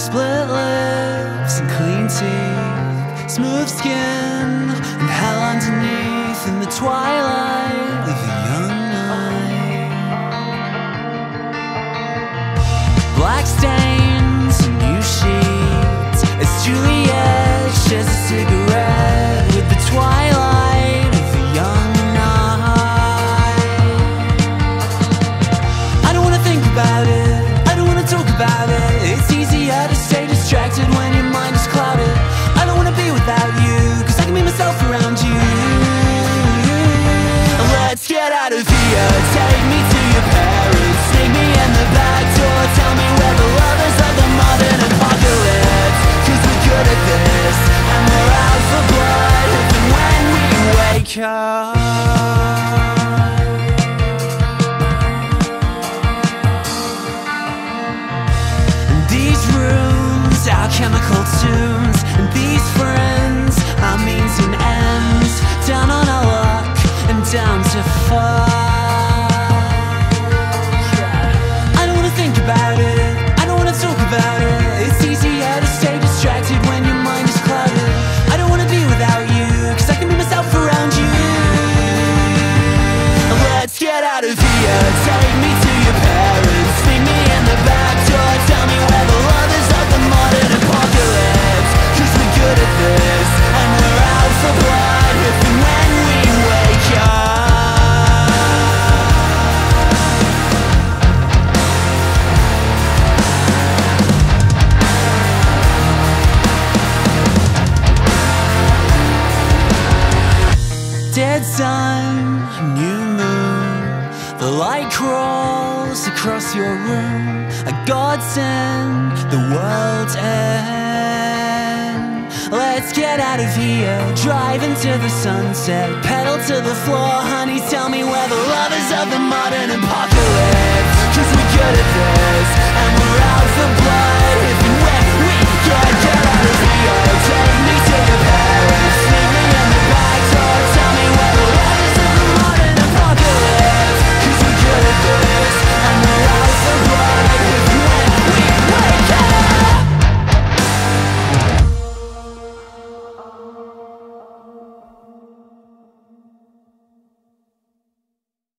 Split lips and clean teeth, smooth skin and hell underneath in the twilight of a young night. Black stains and new sheets as Juliet shares a cigarette with the twilight of a young night. I don't wanna think about it. I don't wanna talk about it. It's easier to stay distracted when your mind is clouded. I don't wanna be without you, cause I can be myself around you. Let's get out of here. Take me to your parents. Sneak me in the back door. Tell me where the lovers of the modern apocalypse. Cause we're good at this. And we're out for blood and when we wake up. And these friends are means and ends. Down on our luck and down to fuck. I don't wanna think about it. I don't wanna talk about it. It's easier to stay distracted when your mind is clouded I don't wanna be without you Cause I can be myself around you. Let's get out of here. Dead sun, new moon. The light crawls across your room. A godsend, the world's end. Let's get out of here. Drive into the sunset. Pedal to the floor, honey. Tell me where the lovers of the modern apocalypse. Cause we're good at this.